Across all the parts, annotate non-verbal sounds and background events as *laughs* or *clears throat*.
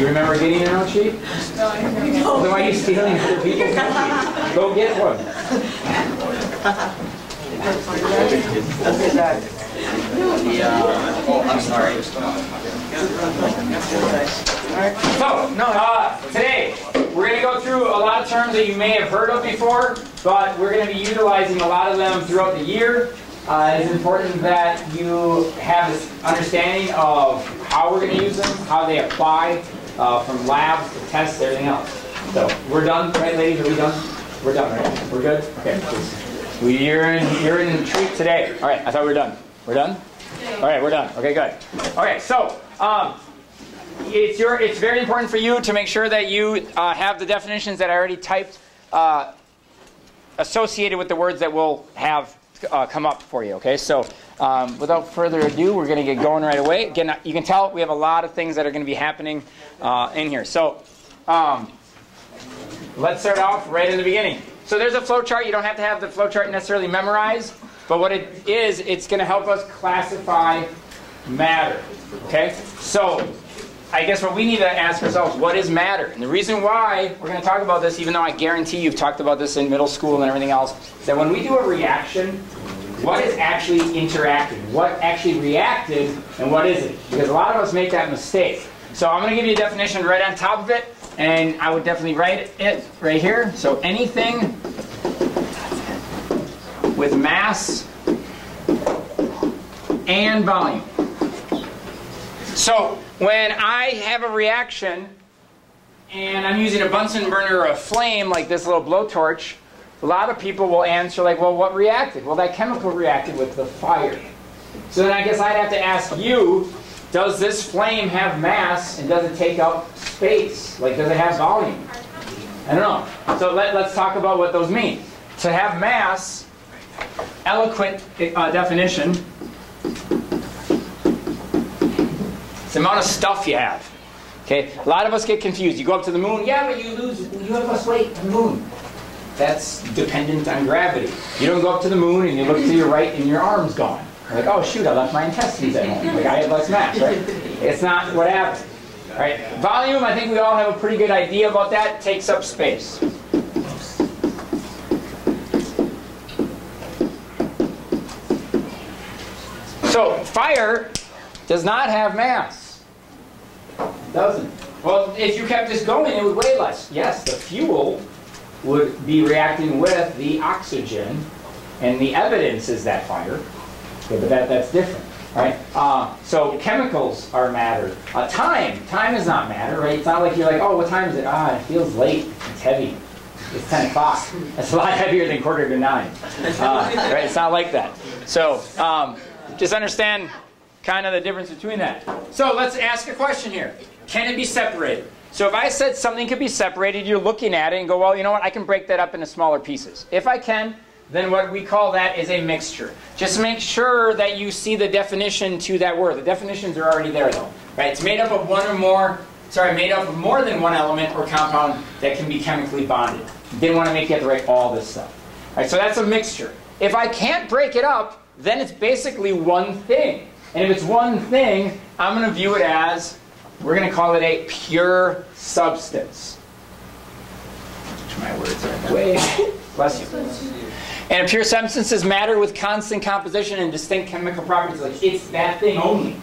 You remember getting a note sheet? No, I don't Then why are you stealing other people's sheets? Go get one. Oh, I'm sorry. So, uh, today, we're going to go through a lot of terms that you may have heard of before, but we're going to be utilizing a lot of them throughout the year. Uh, it's important that you have this understanding of how we're going to use them, how they apply uh, from labs to tests, everything else. So, we're done, right, ladies? Are we done? We're done, right? We're good? Okay. We, you're in, you're in treat today. All right, I thought we were done. We're done? All right, we're done. Okay, good. All right. so, um, it's your it's very important for you to make sure that you uh, have the definitions that I already typed uh, associated with the words that we'll have uh, come up for you. Okay, so um, without further ado, we're going to get going right away. Again, you can tell we have a lot of things that are going to be happening uh, in here. So um, let's start off right in the beginning. So there's a flow chart. You don't have to have the flow chart necessarily memorized, but what it is, it's going to help us classify matter. Okay, so I guess what we need to ask ourselves, what is matter? And the reason why we're going to talk about this, even though I guarantee you've talked about this in middle school and everything else, is that when we do a reaction, what is actually interacting? What actually reacted and what is it? Because a lot of us make that mistake. So I'm going to give you a definition right on top of it, and I would definitely write it right here. So anything with mass and volume. So when I have a reaction and I'm using a Bunsen burner or a flame like this little blowtorch, a lot of people will answer like, well, what reacted? Well, that chemical reacted with the fire. So then I guess I'd have to ask you, does this flame have mass and does it take up space? Like, does it have volume? I don't know. So let, let's talk about what those mean. To have mass, eloquent uh, definition, it's the amount of stuff you have. Okay, a lot of us get confused. You go up to the moon, yeah, but you lose, you have less weight the moon. That's dependent on gravity. You don't go up to the moon and you look to your right and your arm's gone. Like, oh shoot, I left my intestines at home. Like I have less mass, right? It's not what happened. Right? Volume, I think we all have a pretty good idea about that. Takes up space. So fire does not have mass. Doesn't. Well, if you kept this going, it would weigh less. Yes, the fuel would be reacting with the oxygen, and the evidence is that fire. But that, that's different, right? Uh, so chemicals are matter. Uh, time, time is not matter, right? It's not like you're like, oh, what time is it? Ah, it feels late. It's heavy. It's 10 o'clock. That's a lot heavier than quarter to nine. Uh, right? It's not like that. So um, just understand kind of the difference between that. So let's ask a question here. Can it be separated? So if I said something could be separated, you're looking at it and go, well, you know what? I can break that up into smaller pieces. If I can, then what we call that is a mixture. Just make sure that you see the definition to that word. The definitions are already there though. Right? It's made up of one or more, sorry, made up of more than one element or compound that can be chemically bonded. Didn't want to make you have to write all this stuff. Right, so that's a mixture. If I can't break it up, then it's basically one thing. And if it's one thing, I'm going to view it as, we're going to call it a pure substance. Which my words are the way. Bless you. And a pure substance is matter with constant composition and distinct chemical properties. Like it's that thing only.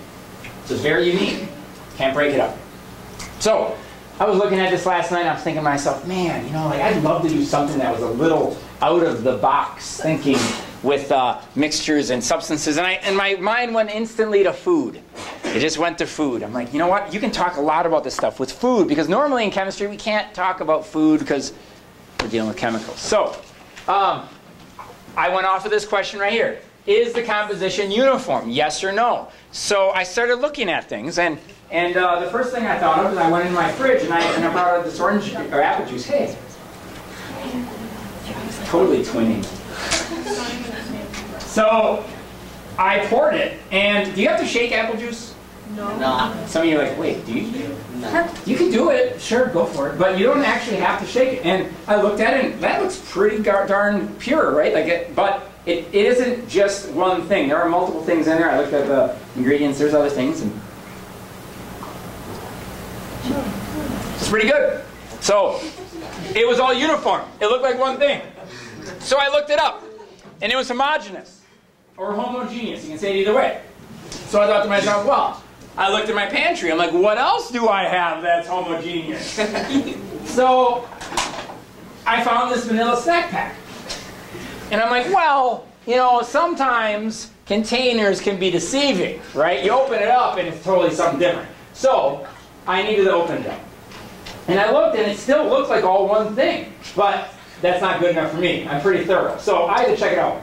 So it's very unique. Can't break it up. So I was looking at this last night and I was thinking to myself, man, you know, like I'd love to do something that was a little out of the box thinking with uh, mixtures and substances. And, I, and my mind went instantly to food. It just went to food. I'm like, you know what? You can talk a lot about this stuff with food because normally in chemistry we can't talk about food because we're dealing with chemicals. So um, I went off of this question right here. Is the composition uniform? Yes or no? So I started looking at things, and and uh, the first thing I thought of is I went in my fridge and I, and I brought out this orange or apple juice. Hey, totally twinning. So I poured it, and do you have to shake apple juice? No. Uh, some of you are like, wait, do you? No. You can do it, sure, go for it, but you don't actually have to shake it. And I looked at it, and that looks pretty gar- darn pure, right? Like it, but it, it isn't just one thing. There are multiple things in there. I looked at the ingredients. There's other things. And It's pretty good. So it was all uniform. It looked like one thing. So I looked it up, and it was homogeneous or homogeneous. You can say it either way. So I thought to myself, well, I looked at my pantry. I'm like, what else do I have that's homogeneous? *laughs* so I found this vanilla snack pack. And I'm like, well, you know, sometimes containers can be deceiving, right? You open it up and it's totally something different. So I needed to open it up. And I looked and it still looks like all one thing. But that's not good enough for me. I'm pretty thorough. So I had to check it out.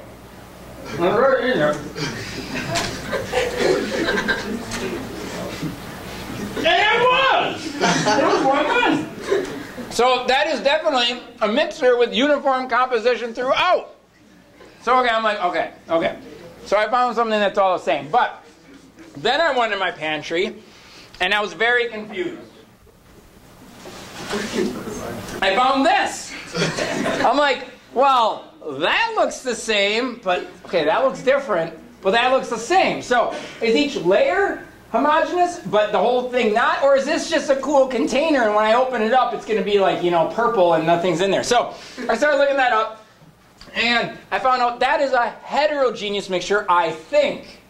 And it was! It was one. So that is definitely a mixer with uniform composition throughout. So okay, I'm like, okay, okay. So I found something that's all the same. But then I went in my pantry and I was very confused. I found this. I'm like, well, that looks the same, but okay, that looks different, but that looks the same. So is each layer homogeneous, but the whole thing not? Or is this just a cool container and when I open it up, it's going to be like, you know, purple and nothing's in there? So I started looking that up and I found out that is a heterogeneous mixture, I think.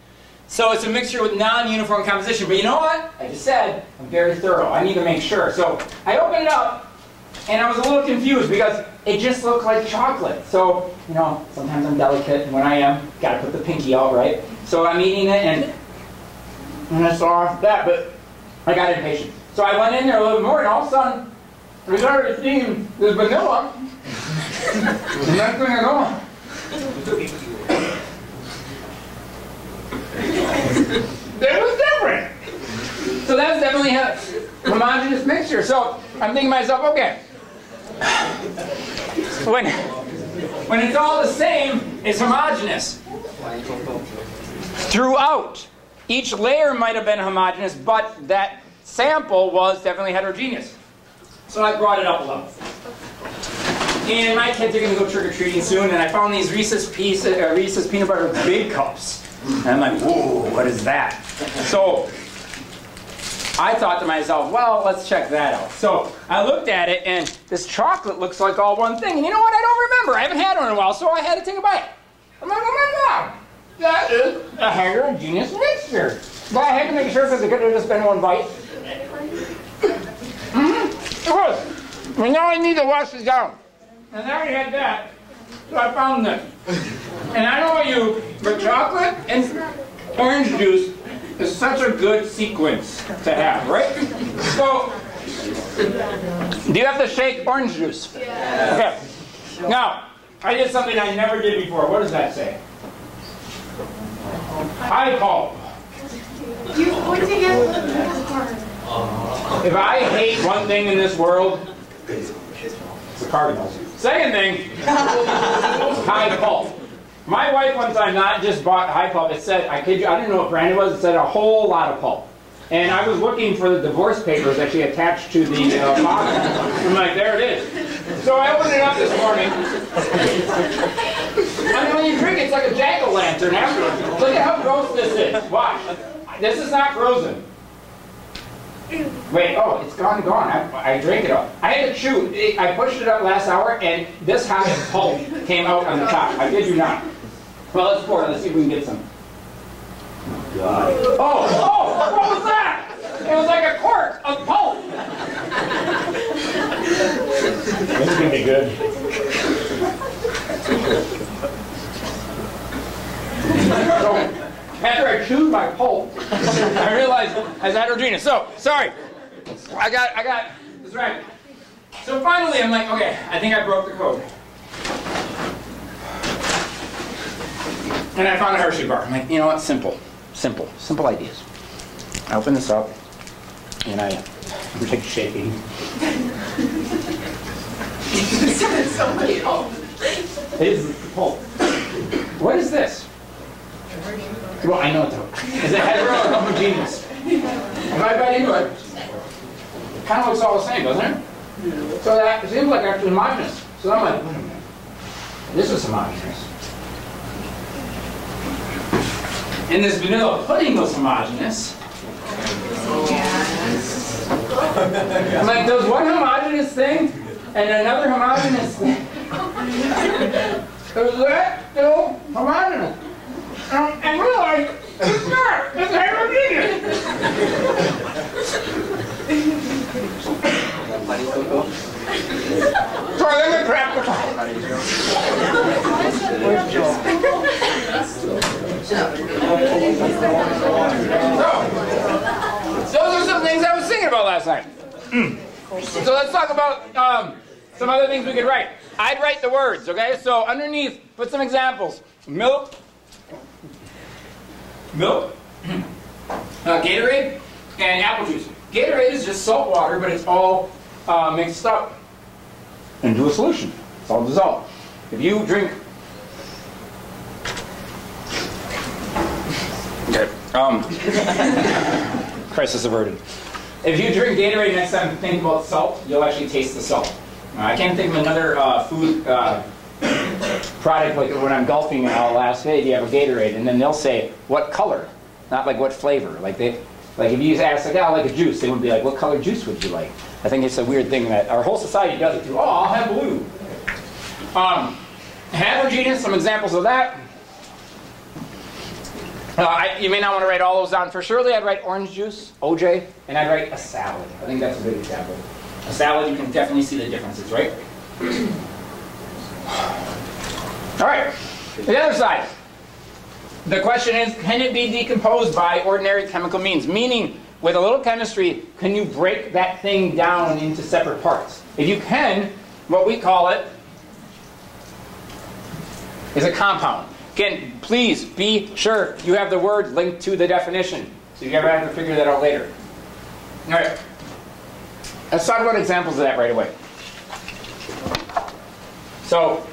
So it's a mixture with non-uniform composition. But you know what? I just said I'm very thorough. I need to make sure. So I opened it up, and I was a little confused because it just looked like chocolate. So, you know, sometimes I'm delicate, and when I am, gotta put the pinky out, right? So I'm eating it, and, and I saw that, but I got impatient. So I went in there a little more, and all of a sudden, I started seeing this vanilla. *laughs* and next thing I know, it was different. So that's definitely a homogeneous mixture. So I'm thinking to myself, okay, when, when it's all the same, it's homogeneous. Throughout. Each layer might have been homogeneous, but that sample was definitely heterogeneous. So I brought it up a little. And my kids are going to go trick-or-treating soon, and I found these Reese's, piece, uh, Reese's peanut butter big cups. And I'm like, whoa, what is that? So I thought to myself, well, let's check that out. So I looked at it, and this chocolate looks like all one thing. And you know what? I don't remember. I haven't had one in a while, so I had to take a bite. I'm like, oh my god, that is a heterogeneous mixture. But I had to make sure because it could have just been one bite. Mm-hmm. It was. Well, now I need to wash it down. And I already had that, so I found this. And I know you, but chocolate and orange juice is such a good sequence to have, right? So, do you have to shake orange juice? Yeah. Okay. Now, I did something I never did before. What does that say? High pulp. You pointing at If I hate one thing in this world, it's the Cardinals. Second thing, *laughs* high pulp. My wife one time not just bought high pulp. It said, I kid you, I didn't know what brand it was. It said a whole lot of pulp. And I was looking for the divorce papers that she attached to the uh, box. I'm like, there it is. So I opened it up this morning. I mean, when you drink, it's like a jack-o'-lantern afterwards. Look at how gross this is. Watch. This is not frozen. Wait, oh, it's gone, gone. I, I drank it up. I had to chew. I pushed it up last hour, and this hot pulp came out on the top. I did you not. Well, let's pour it. Let's see if we can get some. Oh, oh, what was that? It was like a quart of pulp. This is gonna be good. So, after I chewed my pulp, I realized I was heterogeneous. So, sorry. I got, I got this right. So finally, I'm like, okay, I think I broke the code. And I found a Hershey bar. I'm like, you know what? Simple. Simple. Simple ideas. I open this up, and I I'm take shaking. somebody else. It is pulp. What is this? Well, I know it's Is it hetero or homogeneous? If I bite into it, it kind of looks all the same, doesn't it? So that it seems like actually homogeneous. So I'm like, wait a minute. This is homogeneous. And this vanilla pudding was homogeneous. Like does one homogenous thing and another homogenous thing. Is that still homogeneous? Um, and realize it's not. It's heterogeneous. So let me crack the top. So, those are some things I was thinking about last night. So let's talk about um, some other things we could write. I'd write the words, okay? So underneath, put some examples. Milk, milk, *clears throat* uh, Gatorade, and apple juice. Gatorade is just salt water, but it's all uh, mixed up into a solution. It's all dissolved. If you drink Um, *laughs* crisis averted. If you drink Gatorade next time, think about salt. You'll actually taste the salt. Uh, I can't think of another uh, food uh, product like when I'm golfing and I'll ask, hey, do you have a Gatorade? And then they'll say, what color? Not like what flavor. Like they, like if you ask like, oh, I like a juice, they would be like, what color juice would you like? I think it's a weird thing that our whole society does it too. Oh, I'll have blue. Um, heterogeneous, some examples of that. Uh, I, you may not want to write all those down. For surely, I'd write orange juice, OJ, and I'd write a salad. I think that's a good example. A salad, you can definitely see the differences, right? all right, the other side. The question is, can it be decomposed by ordinary chemical means? Meaning, with a little chemistry, can you break that thing down into separate parts? If you can, what we call it is a compound. Again, please be sure you have the word linked to the definition, so you never have to figure that out later. All right, let's talk about examples of that right away. So,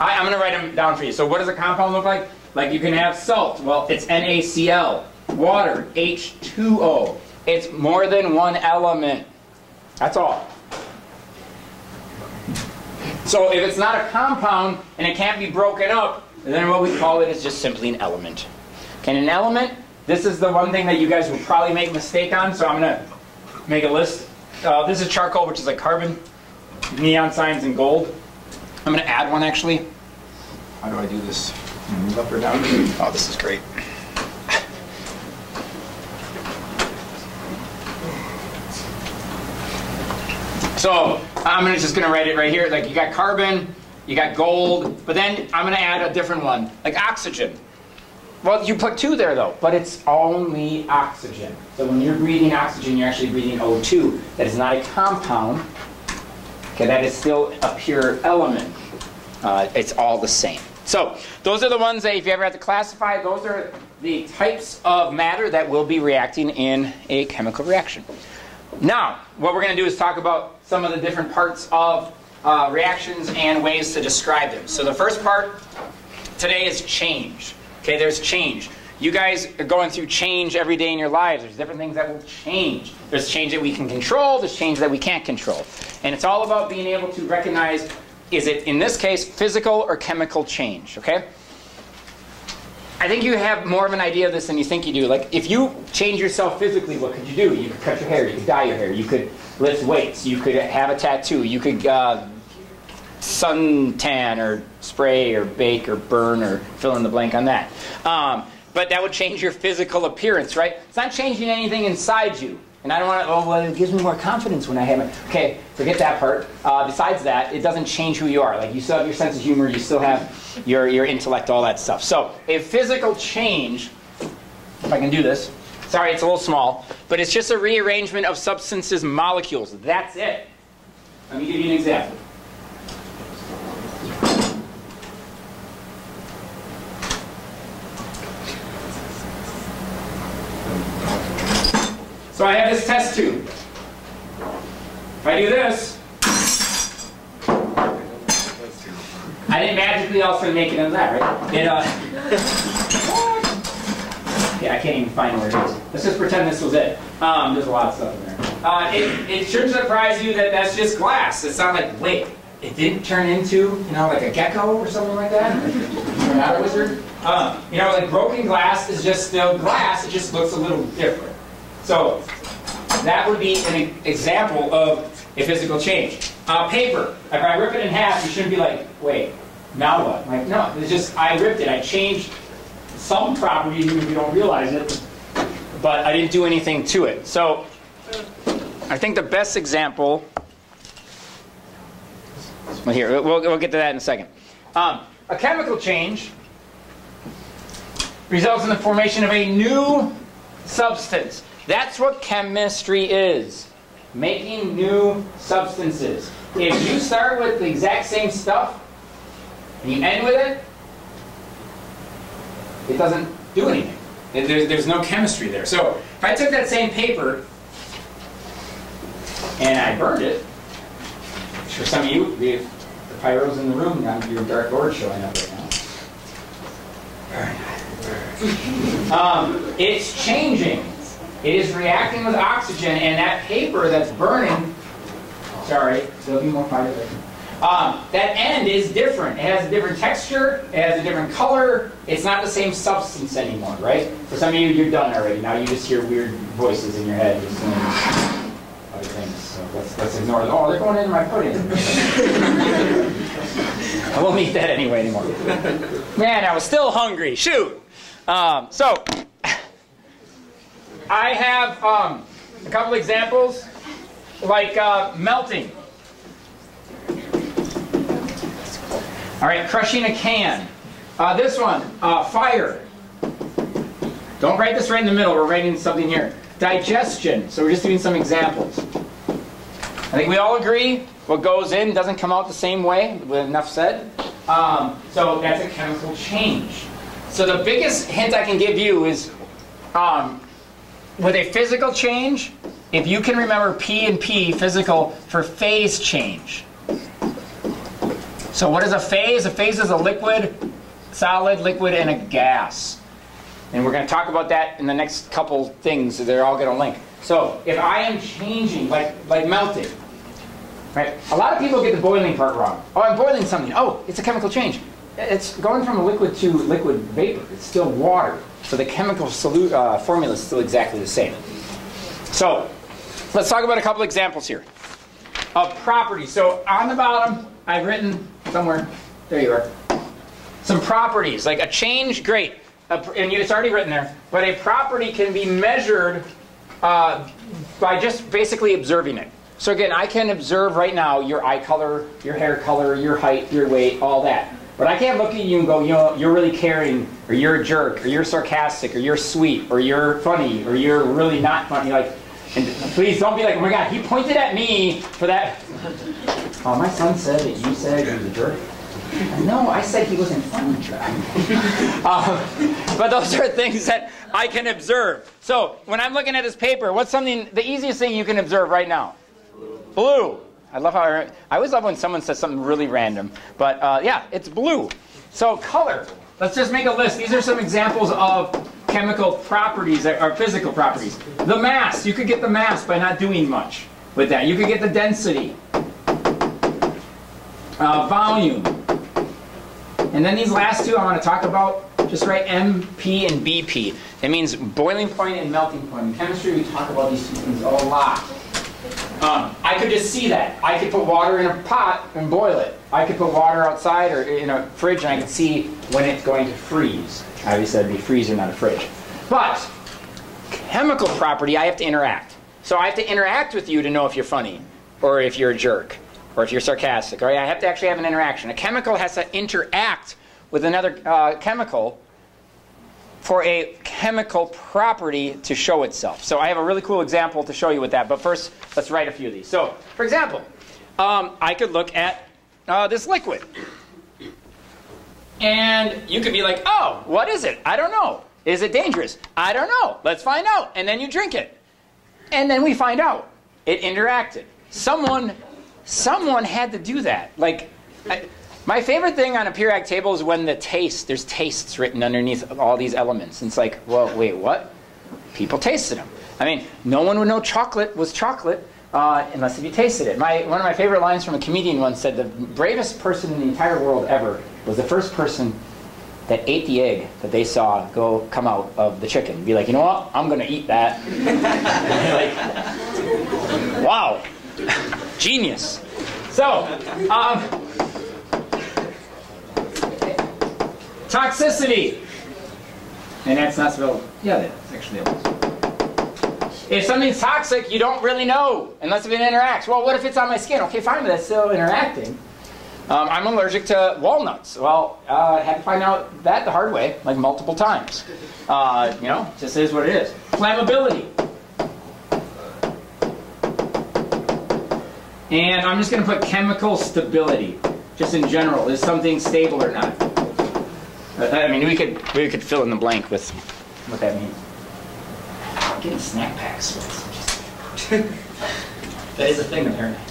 I, I'm going to write them down for you. So what does a compound look like? Like you can have salt. Well, it's NaCl. Water, H2O. It's more than one element. That's all. So if it's not a compound and it can't be broken up, then what we call it is just simply an element. Okay, an element, this is the one thing that you guys will probably make a mistake on, so I'm going to make a list. Uh, this is charcoal, which is like carbon, neon signs, and gold. I'm going to add one actually. How do I do this? Move up or down? Oh, this is great. So I'm just going to write it right here. Like you got carbon, you got gold, but then I'm going to add a different one, like oxygen. Well, you put two there though, but it's only oxygen. So when you're breathing oxygen, you're actually breathing O2. That is not a compound. Okay, that is still a pure element. Uh, it's all the same. So those are the ones that if you ever have to classify, those are the types of matter that will be reacting in a chemical reaction. Now, what we're going to do is talk about some of the different parts of uh, reactions and ways to describe them. So the first part today is change. Okay, there's change. You guys are going through change every day in your lives. There's different things that will change. There's change that we can control, there's change that we can't control. And it's all about being able to recognize is it, in this case, physical or chemical change, okay? I think you have more of an idea of this than you think you do. Like, if you change yourself physically, what could you do? You could cut your hair, you could dye your hair, you could lift weights, you could have a tattoo, you could uh, suntan or spray or bake or burn or fill in the blank on that. Um, but that would change your physical appearance, right? It's not changing anything inside you. And I don't want to, oh, well, it gives me more confidence when I have it. Okay, forget that part. Uh, besides that, it doesn't change who you are. Like, you still have your sense of humor, you still have your, your intellect, all that stuff. So, a physical change, if I can do this, sorry, it's a little small, but it's just a rearrangement of substances' molecules. That's it. Let me give you an example. So I have this test tube. If I do this, I didn't magically all of a sudden make it into that, right? It, uh, *laughs* yeah, I can't even find where it is. Let's just pretend this was it. Um, there's a lot of stuff in there. Uh, it, it should surprise you that that's just glass. It's not like, wait, it didn't turn into, you know, like a gecko or something like that? Not a wizard? Uh, you know, like broken glass is just still glass, it just looks a little different. So, that would be an example of a physical change. Uh, paper, if I rip it in half, you shouldn't be like, wait, now what? Like, no, it's just, I ripped it, I changed some properties, even if you don't realize it, but I didn't do anything to it. So, I think the best example, well, here, we'll, we'll get to that in a second. Um, a chemical change results in the formation of a new substance. That's what chemistry is making new substances. If you start with the exact same stuff and you end with it, it doesn't do anything. There's, there's no chemistry there. So if I took that same paper and I burned it, for some of you, the, the pyro's in the room, now your dark lord showing up right now. Um, it's changing. It is reacting with oxygen, and that paper that's burning, sorry, there'll be more fire there. Um, that end is different. It has a different texture, it has a different color. It's not the same substance anymore, right? For some of you, you're done already. Now you just hear weird voices in your head. Just other things. So let's, let's ignore them. Oh, they're going into my pudding. *laughs* I won't eat that anyway anymore. Man, I was still hungry. Shoot. Um, so, I have um, a couple examples, like uh, melting. All right, crushing a can. Uh, this one, uh, fire. Don't write this right in the middle. We're writing something here. Digestion. So we're just doing some examples. I think we all agree what goes in doesn't come out the same way, with enough said. Um, so that's a chemical change. So the biggest hint I can give you is um, with a physical change, if you can remember P and P, physical, for phase change. So what is a phase? A phase is a liquid, solid, liquid, and a gas. And we're going to talk about that in the next couple things. They're all going to link. So if I am changing, like, like melting, right? A lot of people get the boiling part wrong. Oh, I'm boiling something. Oh, it's a chemical change. It's going from a liquid to liquid vapor. It's still water. So the chemical uh, formula is still exactly the same. So let's talk about a couple examples here of properties. So on the bottom, I've written somewhere, there you are, some properties. Like a change, great. A and it's already written there. But a property can be measured uh, by just basically observing it. So again, I can observe right now your eye color, your hair color, your height, your weight, all that. But I can't look at you and go, you know, you're really caring, or you're a jerk, or you're sarcastic, or you're sweet, or you're funny, or you're really not funny. Like, and please don't be like, oh my god, he pointed at me for that. *laughs* Oh, my son said that you said he was a jerk. No, I said he wasn't funny. um, *laughs* but those are things that I can observe. So when I'm looking at this paper, what's something, the easiest thing you can observe right now? Blue. I love how I, I always love when someone says something really random. But uh, yeah, it's blue. So color. Let's just make a list. These are some examples of chemical properties or physical properties. The mass. You could get the mass by not doing much with that. You could get the density. Uh, volume. And then these last two I want to talk about, just write MP and BP. It means boiling point and melting point. In chemistry, we talk about these two things a lot. Um, I could just see that. I could put water in a pot and boil it. I could put water outside or in a fridge and I could see when it's going to freeze. Obviously, that'd be freezer, not a fridge. But chemical property, I have to interact. So I have to interact with you to know if you're funny or if you're a jerk or if you're sarcastic. Right? I have to actually have an interaction. A chemical has to interact with another uh, chemical for a chemical property to show itself. So I have a really cool example to show you with that. But first, let's write a few of these. So, for example, um, I could look at uh, this liquid. And you could be like, oh, what is it? I don't know. Is it dangerous? I don't know. Let's find out. And then you drink it. And then we find out. It interacted. Someone, someone had to do that. Like, I, my favorite thing on a periodic table is when the taste, there's tastes written underneath all these elements. And it's like, well, wait, what? People tasted them. I mean, no one would know chocolate was chocolate uh, unless if you tasted it. My, one of my favorite lines from a comedian once said, the bravest person in the entire world ever was the first person that ate the egg that they saw go come out of the chicken. Be like, you know what? I'm gonna eat that. *laughs* like, wow, *laughs* genius. So, um, toxicity. And that's not spelled. Yeah, that's actually. If something's toxic, you don't really know unless it interacts. Well, what if it's on my skin? Okay, fine, but that's still interacting. Um, I'm allergic to walnuts. Well, uh, I had to find out that the hard way, like multiple times. Uh, you know, just is what it is. Flammability. And I'm just going to put chemical stability, just in general. Is something stable or not? Uh, I mean, we could we could fill in the blank with what that means. I'm getting snack packs. *laughs* that is a thing apparently.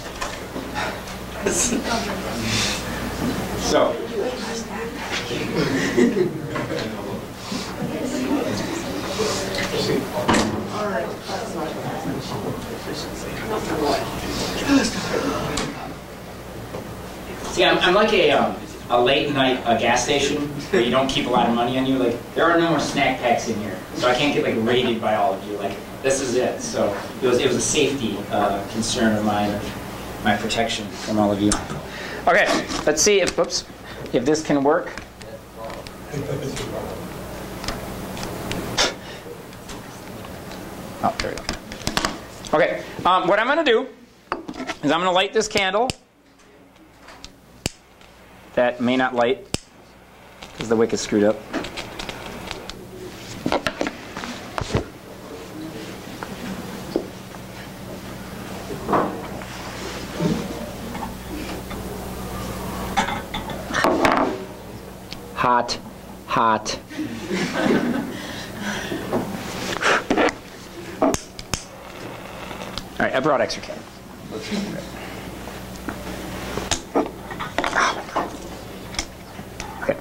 So. See, I'm, I'm like a, um, a late night uh, gas station where you don't keep a lot of money on you. Like, there are no more snack packs in here, so I can't get like raided by all of you. Like, this is it. So it was it was a safety uh, concern of mine, my protection from all of you. Okay, let's see if oops, if this can work. Oh, there we go. Okay, um, what I'm going to do is I'm going to light this candle. That may not light because the wick is screwed up. Hot, hot. All right, I brought extra candle. Okay.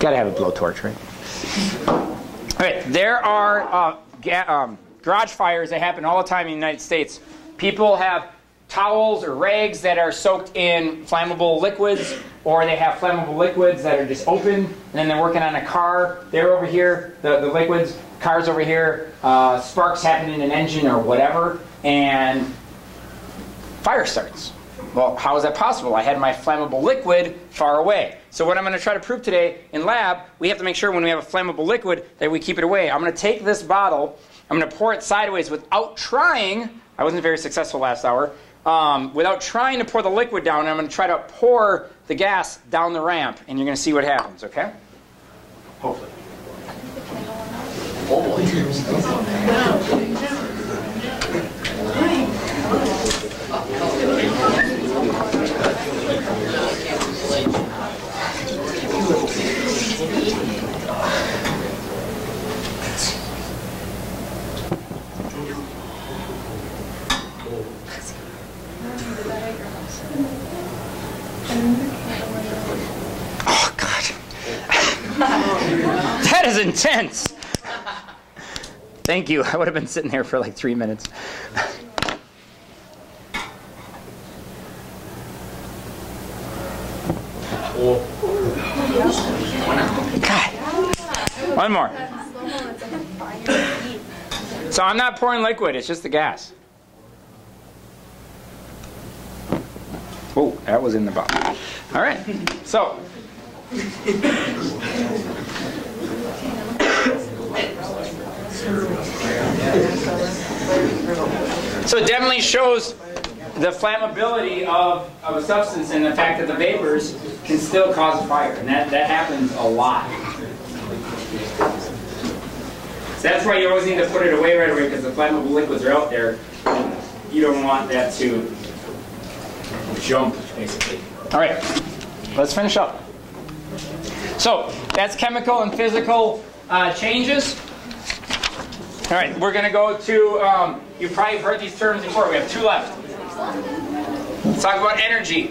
Gotta have a blowtorch, right? All right, there are uh, um, garage fires that happen all the time in the United States. People have towels or rags that are soaked in flammable liquids, or they have flammable liquids that are just open, and then they're working on a car. They're over here, the, the liquids, cars over here, uh, sparks happen in an engine or whatever, and fire starts. Well, how is that possible? I had my flammable liquid far away. So what I'm going to try to prove today in lab, we have to make sure when we have a flammable liquid that we keep it away. I'm going to take this bottle, I'm going to pour it sideways without trying. I wasn't very successful last hour. Um, without trying to pour the liquid down, I'm going to try to pour the gas down the ramp, and you're going to see what happens. Okay? Hopefully. Oh *laughs* *laughs* that is intense. Thank you. I would have been sitting there for like three minutes. God. One more. So I'm not pouring liquid, it's just the gas. Oh, that was in the bottle. All right. So. So it definitely shows the flammability of, of a substance and the fact that the vapors can still cause a fire. And that, that happens a lot. So that's why you always need to put it away right away because the flammable liquids are out there. You don't want that to jump, basically. All right, let's finish up. So that's chemical and physical uh, changes. All right, we're going to go to, um, you've probably heard these terms before. We have two left. Let's talk about energy.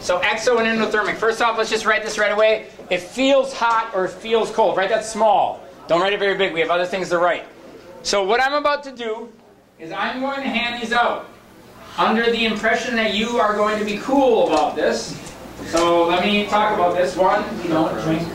So exo and endothermic. First off, let's just write this right away. It feels hot or it feels cold. Write that small. Don't write it very big. We have other things to write. So what I'm about to do is I'm going to hand these out. under the impression that you are going to be cool about this. So let me talk about this one. Don't drink.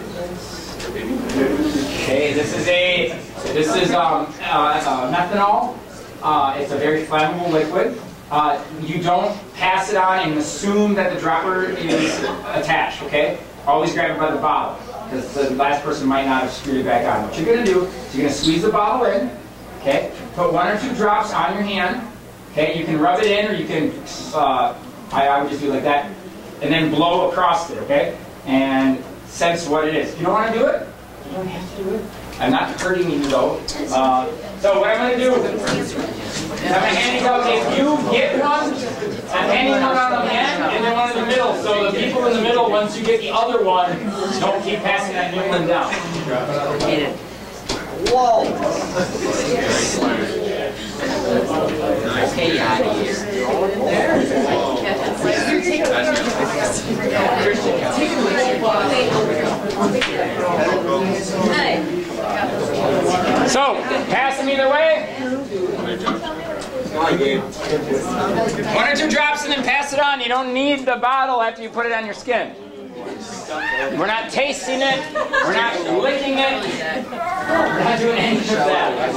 Okay, this is a this is um, uh, uh, methanol. Uh, it's a very flammable liquid. Uh, you don't pass it on and assume that the dropper is attached. Okay, always grab it by the bottle because the last person might not have screwed it back on. What you're going to do is you're to squeeze the bottle in. Okay, put one or two drops on your hand. Okay, you can rub it in or you can. Uh, I, I would just do like that, and then blow across it. Okay, and sense what it is. You don't want to do it. You don't have to do it. I'm not hurting you though. Uh, so what I'm going to do is I'm going to hand these out. If you get one, I'm handing one on the end and then one in the middle. So the people in the middle, once you get the other one, don't keep passing that new one down. Here. So pass them either way. One or two drops and then pass it on. You don't need the bottle after you put it on your skin. We're not tasting it. We're not licking it. We're not doing any of that.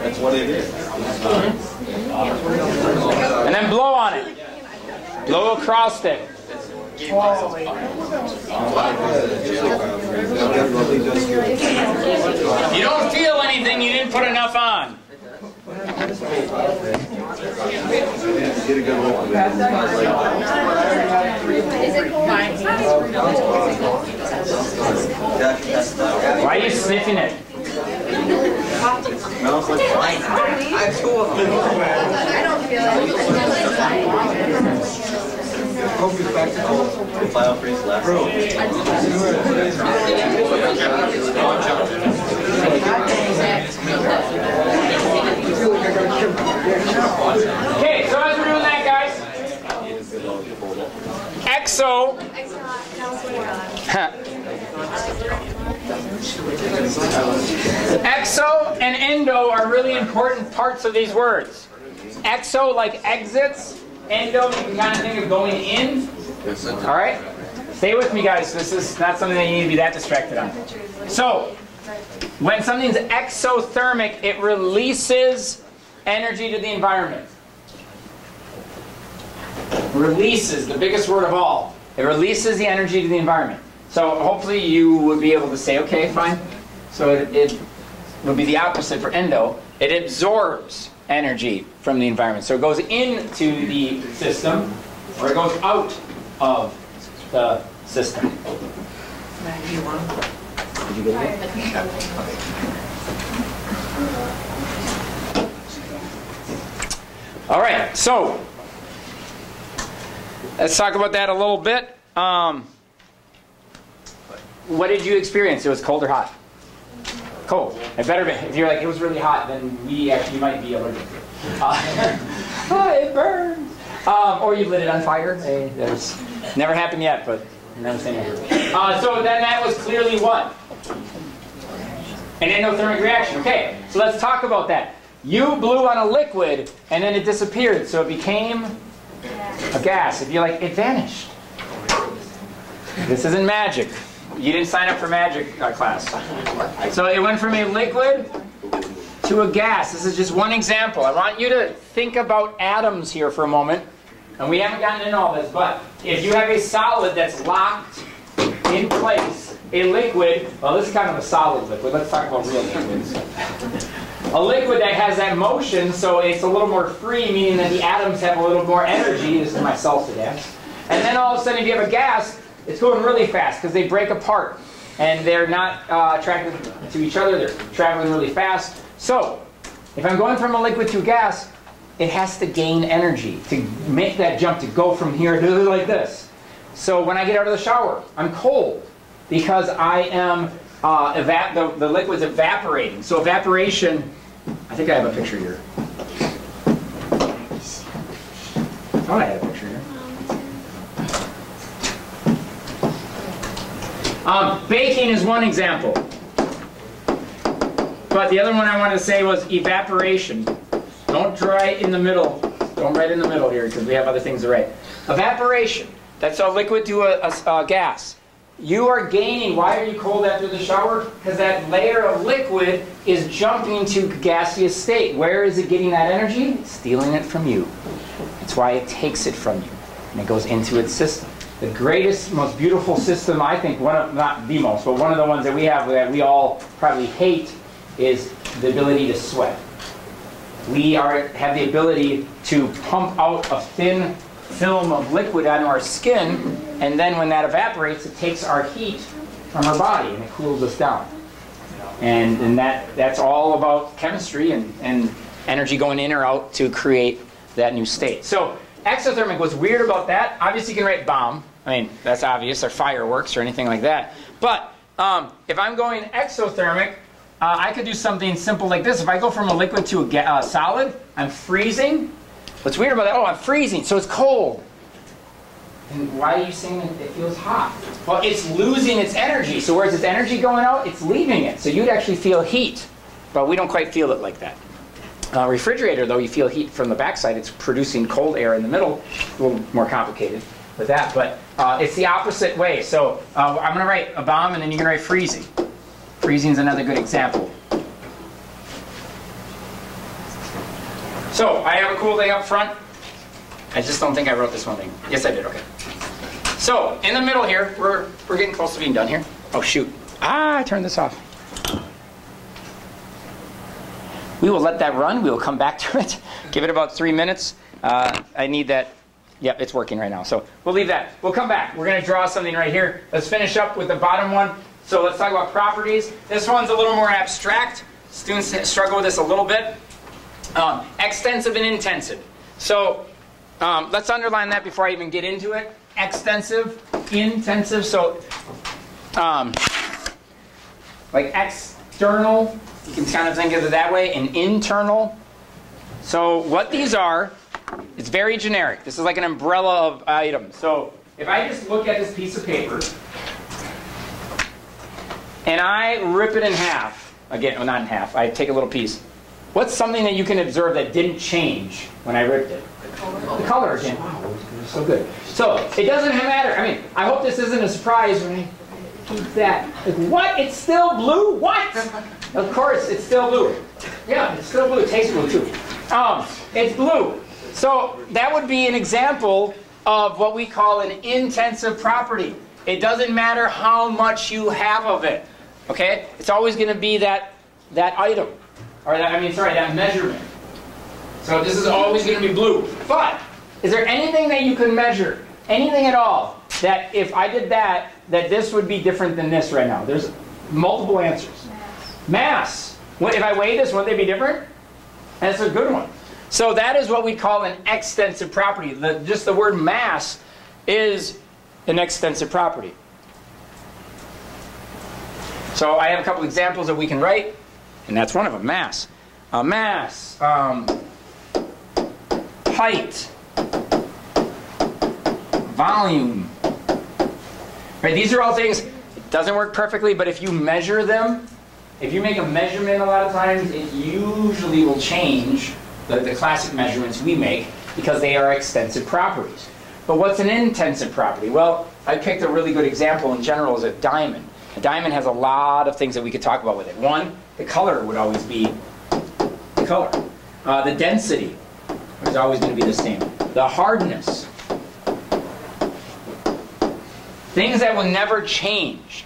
That's what it is. And then blow on it. Blow across it. If you don't feel anything, you didn't put enough on. Get a good look at Is it cold? Why are you sniffing it? Smells like wine. I have two of them. I don't feel it. File freeze left. Okay, so as we're doing that, guys, exo. Exo and endo are really important parts of these words. Exo, like exits. Endo, you can kind of think of going in. All right? Stay with me, guys. This is not something that you need to be that distracted on. So, when something's exothermic, it releases energy to the environment. Releases, the biggest word of all. It releases the energy to the environment. So hopefully you would be able to say, okay, fine. So it, it would be the opposite for endo. It absorbs energy from the environment. So it goes into the system, or it goes out of the system. All right, so let's talk about that a little bit. Um, what did you experience? It was cold or hot? Cold. It better be. If you're like it was really hot, then we actually might be allergic to it. *laughs* Uh, *laughs* oh, it burns. Um, or you lit it on fire. Hey, that's never happened yet, but never say never. Uh, so then that was clearly what? An endothermic reaction. Okay, so let's talk about that. You blew on a liquid and then it disappeared, so it became a gas. If you're like, it vanished. This isn't magic. You didn't sign up for magic uh, class. So it went from a liquid to a gas. This is just one example. I want you to think about atoms here for a moment. And we haven't gotten into all this, but if you have a solid that's locked in place, a liquid, well, this is kind of a solid liquid. Let's talk about real liquids. A liquid that has that motion, so it's a little more free, meaning that the atoms have a little more energy. This is my salsa dance. And then all of a sudden, if you have a gas, it's going really fast because they break apart and they're not uh, attracted to each other. They're traveling really fast. So, if I'm going from a liquid to a gas, it has to gain energy to make that jump to go from here to *laughs* like this. So when I get out of the shower, I'm cold because I am uh, the, the liquid's evaporating. So evaporation, I think I have a picture here. I thought I had a picture here. Um, baking is one example. But the other one I wanted to say was evaporation. Don't write in the middle. Don't write in the middle here because we have other things to write. Evaporation. That's a liquid to a, a- a gas. You are gaining. Why are you cold after the shower? Because that layer of liquid is jumping to gaseous state. Where is it getting that energy? Stealing it from you. That's why it takes it from you and it goes into its system. The greatest, most beautiful system, I think, one of, not the most, but one of the ones that we have that we all probably hate is the ability to sweat. We are, have the ability to pump out a thin film of liquid onto our skin, and then when that evaporates, it takes our heat from our body and it cools us down. And, and that, that's all about chemistry and, and energy going in or out to create that new state. So exothermic, what's weird about that, obviously you can write bomb. I mean, that's obvious, or fireworks or anything like that. But um, if I'm going exothermic, uh, I could do something simple like this. If I go from a liquid to a uh, solid, I'm freezing. What's weird about that? Oh, I'm freezing, so it's cold. And why are you saying it feels hot? Well, it's losing its energy. So where's its energy going out? It's leaving it. So you'd actually feel heat. But we don't quite feel it like that. Uh, refrigerator, though, you feel heat from the backside. It's producing cold air in the middle. A little more complicated with that. But uh, it's the opposite way. So uh, I'm going to write a bomb, and then you're going to write freezing. Freezing is another good example. So I have a cool thing up front. I just don't think I wrote this one thing. Yes, I did. Okay. So in the middle here, we're we're getting close to being done here. Oh shoot! Ah, I turned this off. We will let that run. We will come back *laughs* to it. Give it about three minutes. Uh, I need that. Yep, it's working right now. So we'll leave that. We'll come back. We're going to draw something right here. Let's finish up with the bottom one. So let's talk about properties. This one's a little more abstract. Students struggle with this a little bit. Um, extensive and intensive. So um, let's underline that before I even get into it. Extensive, intensive. So um, like external, you can kind of think of it that way, and internal. So what these are, it's very generic. This is like an umbrella of items. So if I just look at this piece of paper and I rip it in half, again, well, not in half, I take a little piece. What's something that you can observe that didn't change when I ripped it? The color again. Wow, so good. So it doesn't matter. I mean, I hope this isn't a surprise when I keep that. Like, what? It's still blue? What? *laughs* Of course, it's still blue. Yeah, it's still blue. It tastes blue too. Um, it's blue. So that would be an example of what we call an intensive property. It doesn't matter how much you have of it. Okay? It's always going to be that that item, or that I mean, sorry, that measurement. So this is always going to be blue. But is there anything that you can measure, anything at all, that if I did that, that this would be different than this right now? There's multiple answers. Mass. What, if I weigh this, wouldn't they be different? That's a good one. So that is what we call an extensive property. The, just the word mass is an extensive property. So I have a couple examples that we can write, and that's one of them, mass. Uh, mass, um, height, volume. Right, these are all things, it doesn't work perfectly, but if you measure them, if you make a measurement a lot of times, it usually will change the, the classic measurements we make because they are extensive properties. But what's an intensive property? Well, I picked a really good example in general is a diamond. A diamond has a lot of things that we could talk about with it. One, the color would always be the color. Uh, the density is always going to be the same. The hardness. Things that will never change.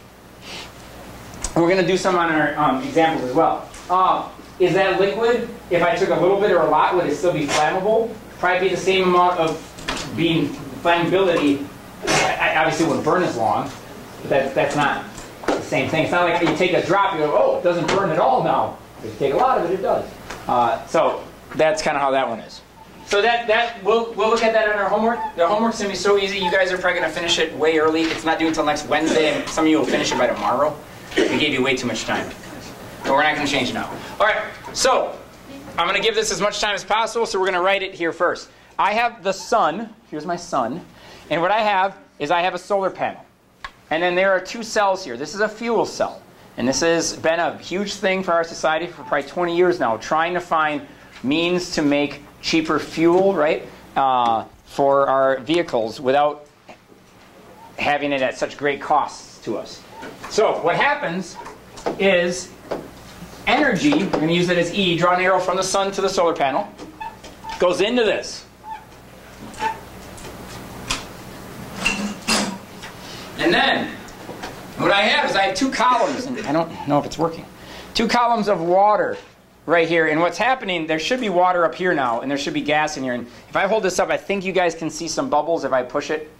We're going to do some on our um, examples as well. Uh, is that liquid, if I took a little bit or a lot, would it still be flammable? Probably be the same amount of being flammability. I, I obviously wouldn't burn as long, but that, that's not the same thing. It's not like you take a drop, you go, oh, it doesn't burn at all now. If you take a lot of it, it does. Uh, so that's kind of how that one is. So that, that we'll, we'll look at that in our homework. The homework's gonna be so easy. You guys are probably gonna finish it way early. It's not due until next Wednesday, and some of you will finish it by tomorrow. We gave you way too much time. But we're not gonna change it now. All right, so I'm gonna give this as much time as possible, so we're gonna write it here first. I have the sun, here's my sun, and what I have is I have a solar panel. And then there are two cells here. This is a fuel cell. And this has been a huge thing for our society for probably 20 years now, trying to find means to make cheaper fuel, right, uh, for our vehicles without having it at such great costs to us. So what happens is energy, we're going to use it as E, draw an arrow from the sun to the solar panel, goes into this. And then, what I have is I have two columns, and I don't know if it's working. Two columns of water right here. And what's happening, there should be water up here now, and there should be gas in here. And if I hold this up, I think you guys can see some bubbles if I push it.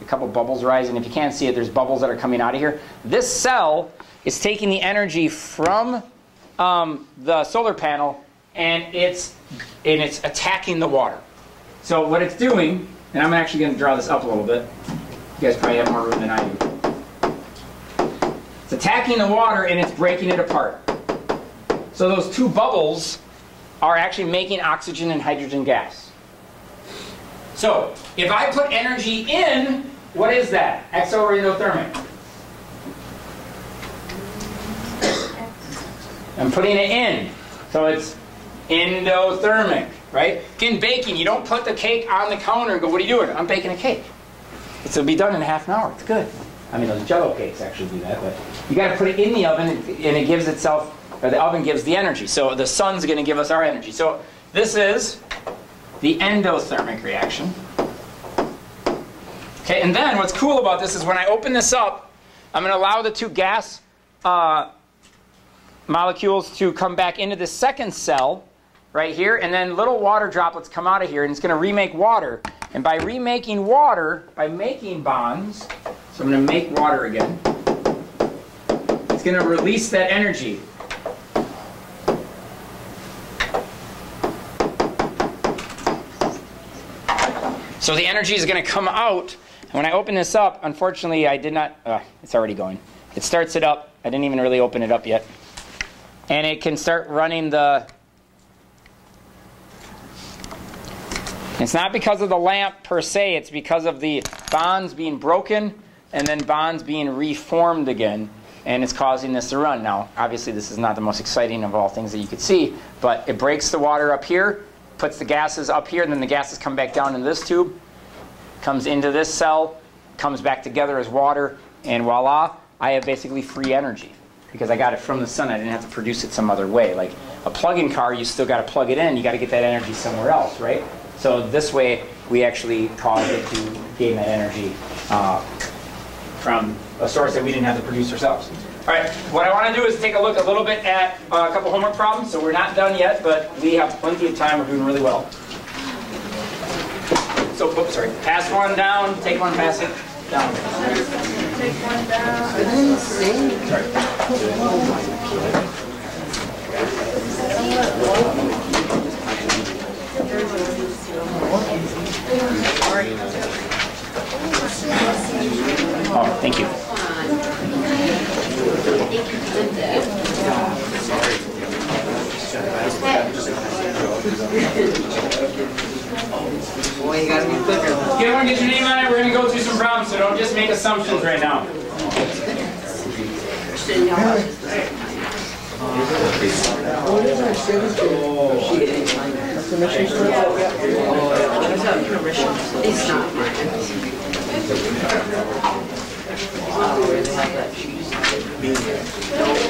A couple bubbles rising. If you can't see it, there's bubbles that are coming out of here. This cell is taking the energy from um, the solar panel, and it's and it's attacking the water. So what it's doing, and I'm actually going to draw this up a little bit. You guys probably have more room than I do. It's attacking the water and it's breaking it apart. So those two bubbles are actually making oxygen and hydrogen gas. So if I put energy in, what is that? Exoendothermic. I'm putting it in. So it's endothermic, right? In baking, you don't put the cake on the counter and go, what are you doing? I'm baking a cake. It'll be done in half an hour. It's good. I mean, those jello cakes actually do that, but you got to put it in the oven and it gives itself, or the oven gives the energy. So the sun's going to give us our energy. So this is the endothermic reaction. Okay, and then what's cool about this is when I open this up, I'm going to allow the two gas uh, molecules to come back into the second cell right here, and then little water droplets come out of here, and it's going to remake water. And by remaking water, by making bonds, so I'm going to make water again, it's going to release that energy. So the energy is going to come out. And when I open this up, unfortunately, I did not. Uh, it's already going. It starts it up. I didn't even really open it up yet. And it can start running the. It's not because of the lamp per se, it's because of the bonds being broken and then bonds being reformed again. And it's causing this to run. Now, obviously, this is not the most exciting of all things that you could see, but it breaks the water up here, puts the gases up here, and then the gases come back down in this tube, comes into this cell, comes back together as water, and voila, I have basically free energy because I got it from the sun. I didn't have to produce it some other way. Like a plug-in car, you still got to plug it in. You got to get that energy somewhere else, right? So this way, we actually cause it to gain that energy uh, from a source that we didn't have to produce ourselves. All right, what I want to do is take a look a little bit at uh, a couple homework problems. So we're not done yet, but we have plenty of time. We're doing really well. So, oops, sorry. Pass one down, take one, pass it down. Take one down. Sorry. Oh, thank you. Boy, you gotta be quicker. Get everyone get your name on it. We're gonna go through some problems, so don't just make assumptions right now.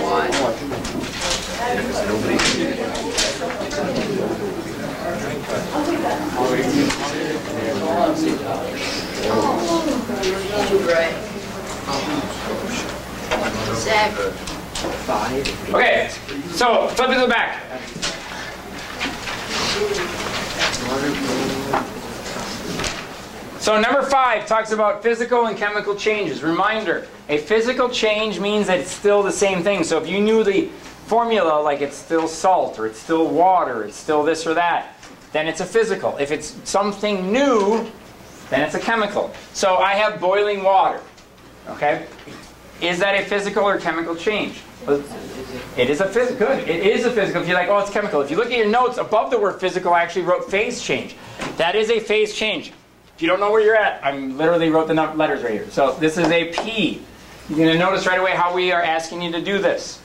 Want. Right. Seven. Okay, so it to the back. So number five talks about physical and chemical changes. Reminder, a physical change means that it's still the same thing. So if you knew the formula, like it's still salt, or it's still water, it's still this or that, then it's a physical. If it's something new, then it's a chemical. So I have boiling water, okay? Is that a physical or chemical change? It is a physical. Good. It is a physical. If you're like, oh, it's chemical. If you look at your notes above the word physical, I actually wrote phase change. That is a phase change. If you don't know where you're at, I literally wrote the letters right here. So this is a P. You're going to notice right away how we are asking you to do this.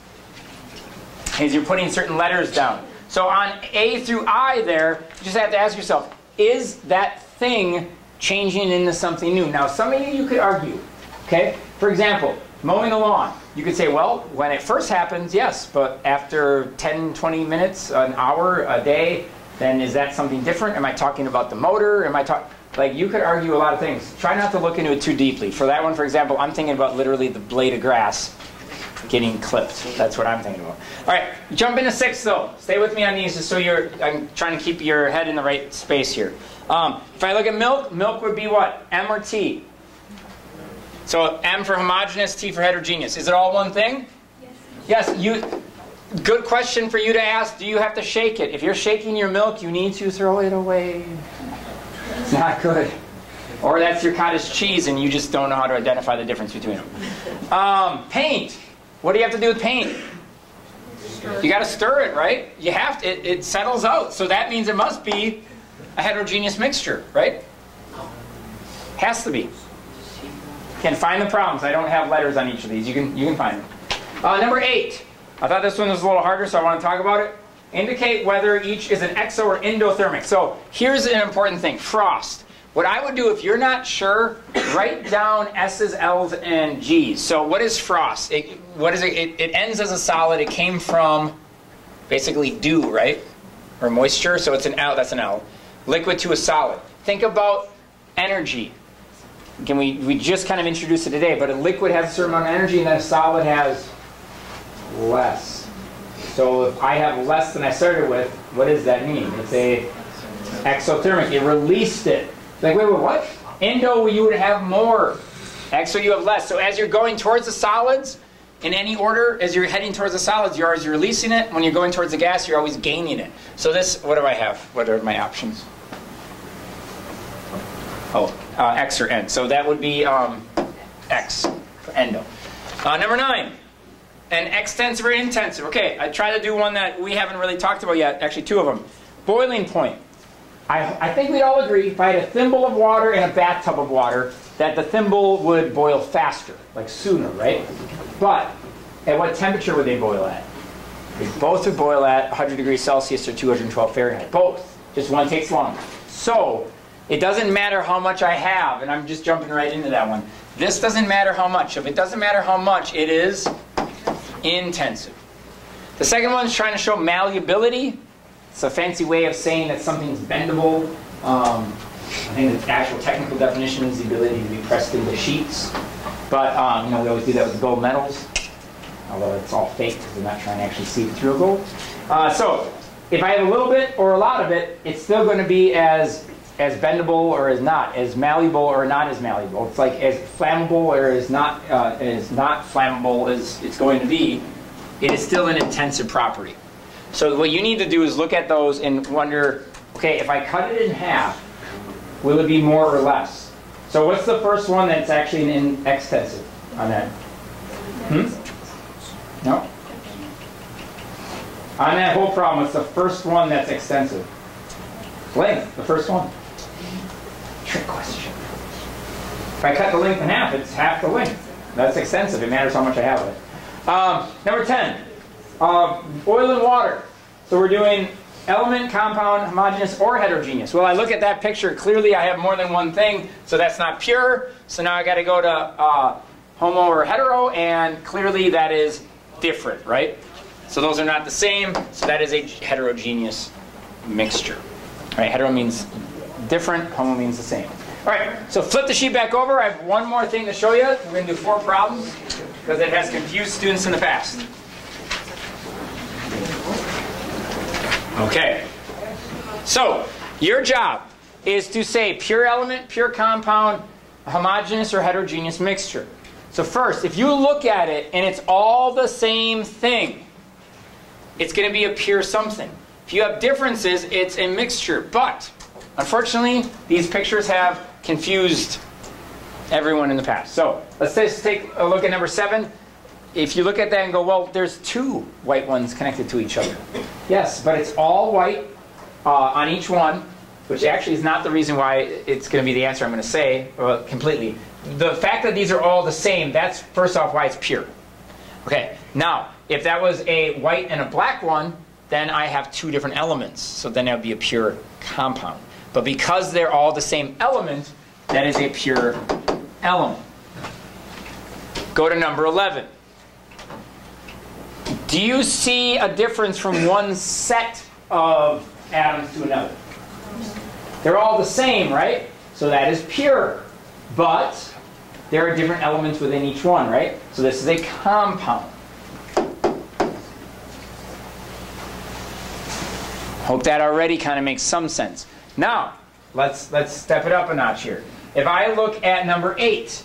Is you're putting certain letters down. So on A through I there, you just have to ask yourself, is that thing changing into something new? Now, some of you, you could argue, okay? For example, mowing the lawn. You could say, well, when it first happens, yes, but after 10, 20 minutes, an hour, a day, then is that something different? Am I talking about the motor? Am I talking, like you could argue a lot of things. Try not to look into it too deeply. For that one, for example, I'm thinking about literally the blade of grass getting clipped. That's what I'm thinking about. All right, jump into six though. Stay with me on these just so you're, I'm trying to keep your head in the right space here. Um, if I look at milk, milk would be what? M or T? So M for homogeneous, T for heterogeneous. Is it all one thing? Yes. Yes, you. Good question for you to ask. Do you have to shake it? If you're shaking your milk, you need to throw it away. It's not good. Or that's your cottage cheese and you just don't know how to identify the difference between them. Um, paint. What do you have to do with paint? You got to stir it, right? You have to. It, it settles out. So that means it must be a heterogeneous mixture, right? Has to be. Can find the problems. I don't have letters on each of these. You can you can find them. Uh, number eight. I thought this one was a little harder, so I want to talk about it. Indicate whether each is an exo or endothermic. So here's an important thing: frost. What I would do if you're not sure, write down S's, L's, and G's. So what is frost? It, what is it? it? It ends as a solid. It came from basically dew, right? Or moisture. So it's an L. That's an L. Liquid to a solid. Think about energy. Can we, we just kind of introduced it today, but a liquid has a certain amount of energy and then a solid has less. So if I have less than I started with, what does that mean? It's a exothermic. It released it. Like, wait, wait, what? Endo, you would have more. Exo, you have less. So as you're going towards the solids, in any order, as you're heading towards the solids, you're always releasing it. When you're going towards the gas, you're always gaining it. So this, what do I have? What are my options? Oh, uh, X or N. So that would be um, X for endo. Uh, number nine, an extensive or intensive. Okay, I try to do one that we haven't really talked about yet. Actually, two of them. Boiling point. I, I think we'd all agree if I had a thimble of water and a bathtub of water, that the thimble would boil faster, like sooner, right? But at what temperature would they boil at? They both would boil at 100 degrees Celsius or 212 Fahrenheit. Both. Just one takes longer. So it doesn't matter how much I have, and I'm just jumping right into that one. This doesn't matter how much. If it doesn't matter how much, it is intensive. The second one is trying to show malleability. It's a fancy way of saying that something's bendable. Um, I think the actual technical definition is the ability to be pressed into sheets. But um, you know, we always do that with gold medals, although it's all fake because we're not trying to actually see through gold. Uh, so if I have a little bit or a lot of it, it's still going to be as as bendable or as not, as malleable or not as malleable. It's like as flammable or as not uh, as not flammable as it's going to be. It is still an intensive property. So what you need to do is look at those and wonder, okay, if I cut it in half, will it be more or less? So what's the first one that's actually an extensive on that? Hmm? No? On that whole problem, what's the first one that's extensive? Length, the first one. Trick question. If I cut the length in half, it's half the length. That's extensive. It matters how much I have of it. Um, number 10, uh, oil and water. So we're doing element, compound, homogeneous, or heterogeneous. Well, I look at that picture. Clearly, I have more than one thing, so that's not pure. So now I got to go to uh, homo or hetero, and clearly that is different, right? So those are not the same. So that is a heterogeneous mixture. Right? Hetero means different. Homo means the same. All right. So flip the sheet back over. I have one more thing to show you. We're to do four problems because it has confused students in the past. Okay. So, your job is to say pure element, pure compound, homogeneous or heterogeneous mixture. So first, if you look at it and it's all the same thing, it's going to be a pure something. If you have differences, it's a mixture. But, unfortunately, these pictures have confused everyone in the past. So, let's just take a look at number seven if you look at that and go, well, there's two white ones connected to each other. Yes, but it's all white uh, on each one, which actually is not the reason why it's going to be the answer I'm going to say uh, completely. The fact that these are all the same, that's first off why it's pure. Okay, now, if that was a white and a black one, then I have two different elements. So then it would be a pure compound. But because they're all the same element, that is a pure element. Go to number 11. Do you see a difference from one set of atoms to another? They're all the same, right? So that is pure. But there are different elements within each one, right? So this is a compound. Hope that already kind of makes some sense. Now, let's let's step it up a notch here. If I look at number 8,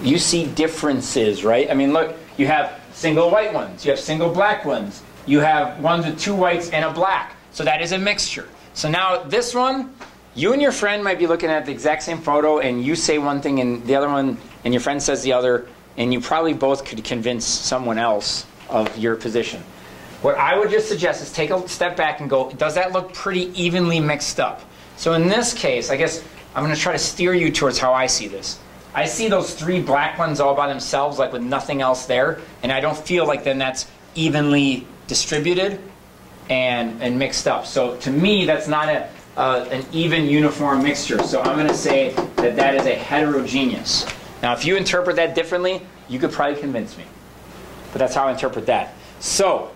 you see differences, right? I mean, look, you have single white ones, you have single black ones, you have ones with two whites and a black. So that is a mixture. So now this one, you and your friend might be looking at the exact same photo and you say one thing and the other one, and your friend says the other, and you probably both could convince someone else of your position. What I would just suggest is take a step back and go, does that look pretty evenly mixed up? So in this case, I guess I'm going to try to steer you towards how I see this. I see those three black ones all by themselves, like with nothing else there, and I don't feel like then that's evenly distributed and, and mixed up. So to me, that's not a, uh, an even uniform mixture. So I'm going to say that that is a heterogeneous. Now, if you interpret that differently, you could probably convince me. But that's how I interpret that. So,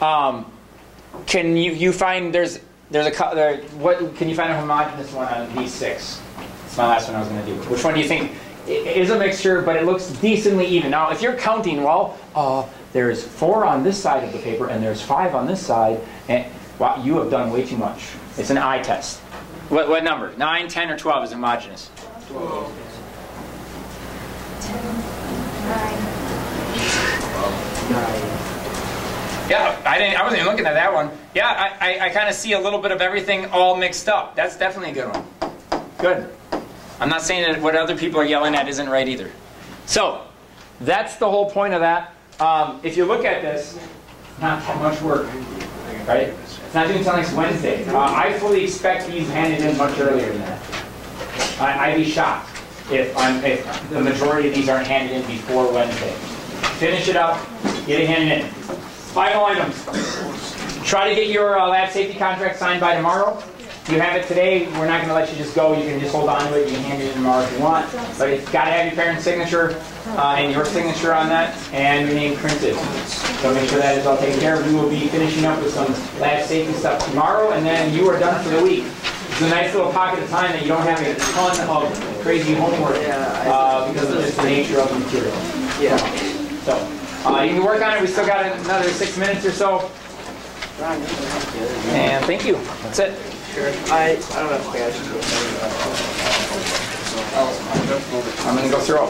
um, can you, you find there's there's a there, what can you find a homogeneous one on these six? It's my last one I was going to do. Which one do you think is a mixture, but it looks decently even? Now, if you're counting, well, uh, there's four on this side of the paper and there's five on this side, and wow, you have done way too much. It's an eye test. What, what number? 9, 10, or 12 is homogeneous? Yeah, I didn't. I wasn't even looking at that one. Yeah, I, I, I kind of see a little bit of everything all mixed up. That's definitely a good one. Good. I'm not saying that what other people are yelling at isn't right either. So, that's the whole point of that. Um, if you look at this, not that much work, right? It's not due until next Wednesday. Uh, I fully expect these handed in much earlier than that. I, I'd be shocked if, I'm, if the majority of these aren't handed in before Wednesday. Finish it up, get it handed in. Final items. Try to get your uh, lab safety contract signed by tomorrow. You have it today, we're not going to let you just go. You can just hold on to it. You can hand it in tomorrow if you want. But it's got to have your parent's signature uh, and your signature on that and your name printed. So make sure that is all taken care of. We will be finishing up with some lab safety stuff tomorrow, and then you are done for the week. It's a nice little pocket of time that you don't have a ton of crazy homework uh, because of just the nature of the material. Yeah. So uh, you can work on it. We still got another six minutes or so. And thank you. That's it. I, I don't know if I should go. I'm going to go through.